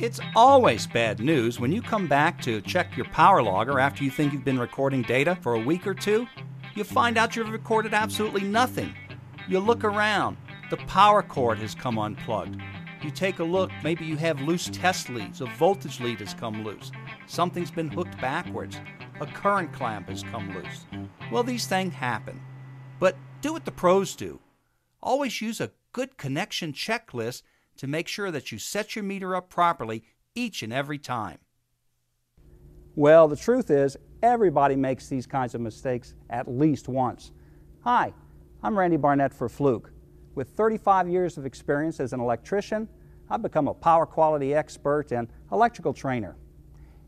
It's always bad news when you come back to check your power logger after you think you've been recording data for a week or two. You find out you've recorded absolutely nothing. You look around, the power cord has come unplugged. You take a look, maybe you have loose test leads, a voltage lead has come loose, something's been hooked backwards, a current clamp has come loose. Well, these things happen. But do what the pros do. Always use a good connection checklist to make sure that you set your meter up properly each and every time. Well, the truth is, everybody makes these kinds of mistakes at least once. Hi, I'm Randy Barnett for Fluke. With 35 years of experience as an electrician, I've become a power quality expert and electrical trainer.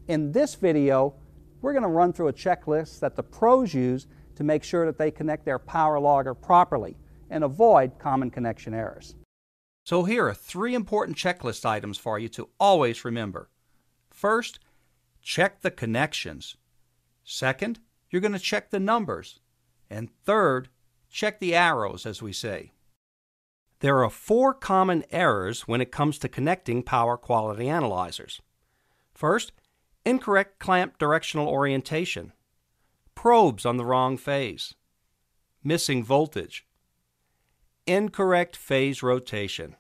In this video, we're going to run through a checklist that the pros use to make sure that they connect their power logger properly and avoid common connection errors. So here are three important checklist items for you to always remember. First, check the connections. Second, you're going to check the numbers. And third, check the arrows, as we say. There are four common errors when it comes to connecting power quality analyzers. First, incorrect clamp directional orientation, probes on the wrong phase, missing voltage, incorrect phase rotation.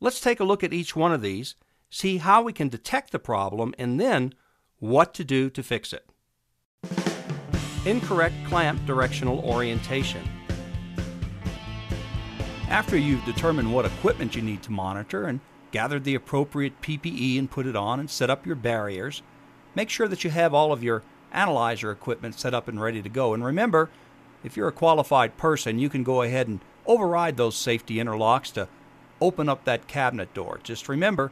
Let's take a look at each one of these, see how we can detect the problem, and then what to do to fix it. Incorrect clamp directional orientation. After you've determined what equipment you need to monitor and gathered the appropriate PPE and put it on and set up your barriers, make sure that you have all of your analyzer equipment set up and ready to go. And remember, if you're a qualified person, you can go ahead and override those safety interlocks to open up that cabinet door. Just remember,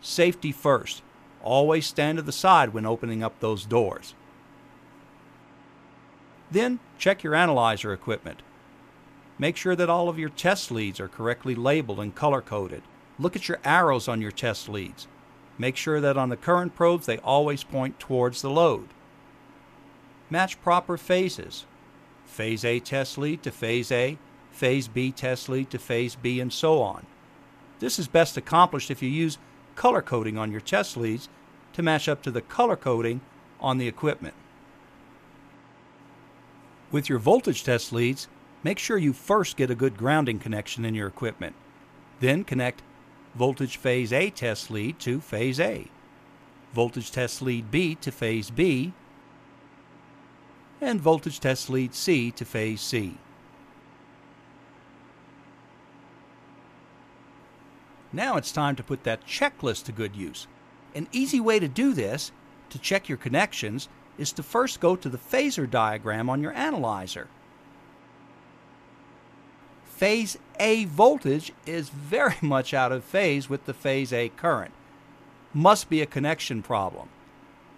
safety first. Always stand to the side when opening up those doors. Then check your analyzer equipment. Make sure that all of your test leads are correctly labeled and color coded. Look at your arrows on your test leads. Make sure that on the current probes they always point towards the load. Match proper phases. Phase A test lead to phase A, phase B test lead to phase B, and so on. This is best accomplished if you use color coding on your test leads to match up to the color coding on the equipment. With your voltage test leads, make sure you first get a good grounding connection in your equipment. Then connect voltage phase A test lead to phase A, voltage test lead B to phase B, and voltage test lead C to phase C. Now it's time to put that checklist to good use. An easy way to do this, to check your connections, is to first go to the phasor diagram on your analyzer. Phase A voltage is very much out of phase with the phase A current. Must be a connection problem.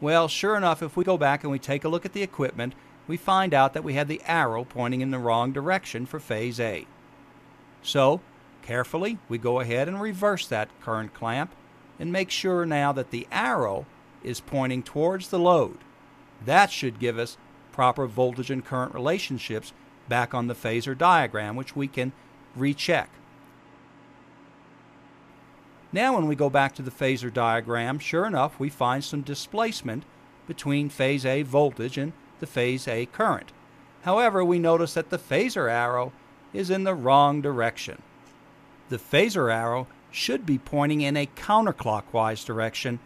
Well, sure enough, if we go back and we take a look at the equipment, we find out that we have the arrow pointing in the wrong direction for phase A. So, Carefully, we go ahead and reverse that current clamp and make sure now that the arrow is pointing towards the load. That should give us proper voltage and current relationships back on the phasor diagram, which we can recheck. Now when we go back to the phasor diagram, sure enough, we find some displacement between phase A voltage and the phase A current. However, we notice that the phasor arrow is in the wrong direction the phasor arrow should be pointing in a counterclockwise direction,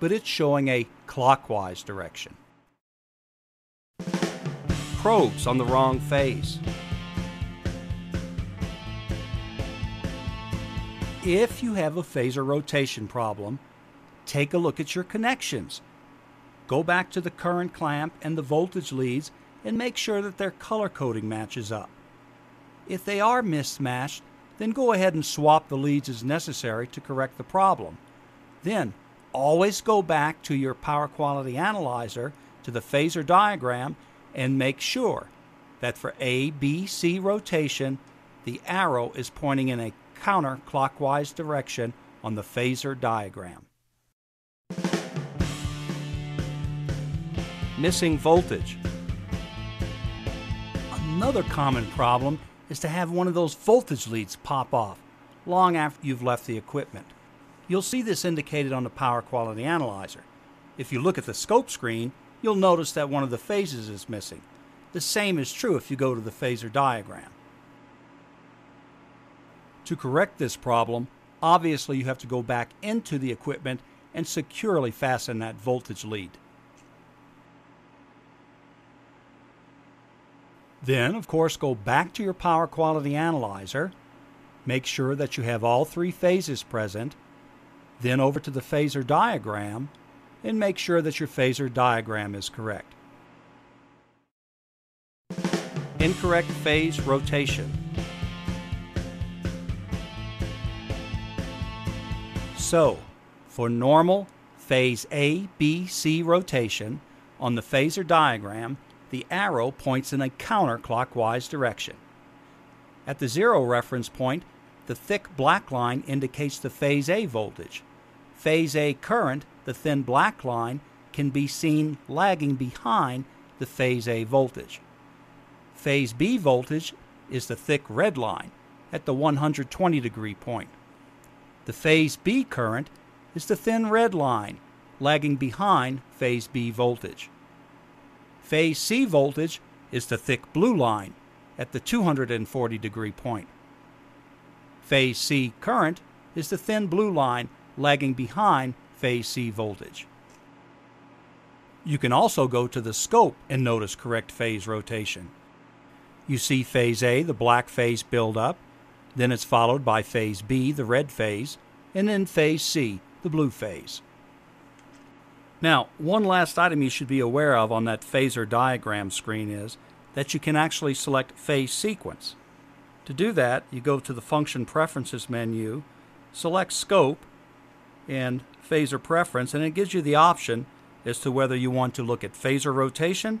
but it's showing a clockwise direction. Probes on the wrong phase. If you have a phasor rotation problem, take a look at your connections. Go back to the current clamp and the voltage leads and make sure that their color coding matches up. If they are mismatched, then go ahead and swap the leads as necessary to correct the problem. Then, always go back to your power quality analyzer to the phasor diagram and make sure that for A, B, C rotation, the arrow is pointing in a counterclockwise direction on the phasor diagram. Missing voltage. Another common problem is to have one of those voltage leads pop off long after you've left the equipment. You'll see this indicated on the power quality analyzer. If you look at the scope screen, you'll notice that one of the phases is missing. The same is true if you go to the phasor diagram. To correct this problem, obviously you have to go back into the equipment and securely fasten that voltage lead. Then, of course, go back to your power quality analyzer, make sure that you have all three phases present, then over to the phasor diagram, and make sure that your phasor diagram is correct. Incorrect phase rotation. So, for normal phase A, B, C rotation, on the phasor diagram, the arrow points in a counterclockwise direction. At the zero reference point, the thick black line indicates the phase A voltage. Phase A current, the thin black line, can be seen lagging behind the phase A voltage. Phase B voltage is the thick red line at the 120 degree point. The phase B current is the thin red line lagging behind phase B voltage. Phase C voltage is the thick blue line at the 240 degree point. Phase C current is the thin blue line lagging behind phase C voltage. You can also go to the scope and notice correct phase rotation. You see phase A, the black phase build up, then it's followed by phase B, the red phase, and then phase C, the blue phase. Now, one last item you should be aware of on that phasor diagram screen is that you can actually select phase sequence. To do that, you go to the Function Preferences menu, select Scope and Phasor Preference, and it gives you the option as to whether you want to look at phasor rotation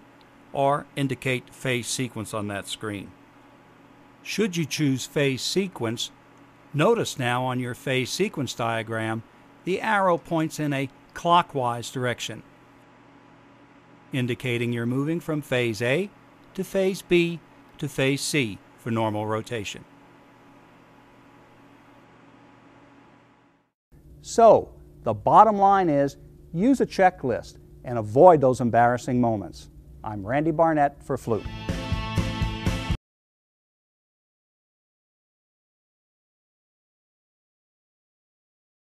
or indicate phase sequence on that screen. Should you choose phase sequence, notice now on your phase sequence diagram the arrow points in a clockwise direction, indicating you're moving from phase A to phase B to phase C for normal rotation. So, the bottom line is use a checklist and avoid those embarrassing moments. I'm Randy Barnett for Fluke.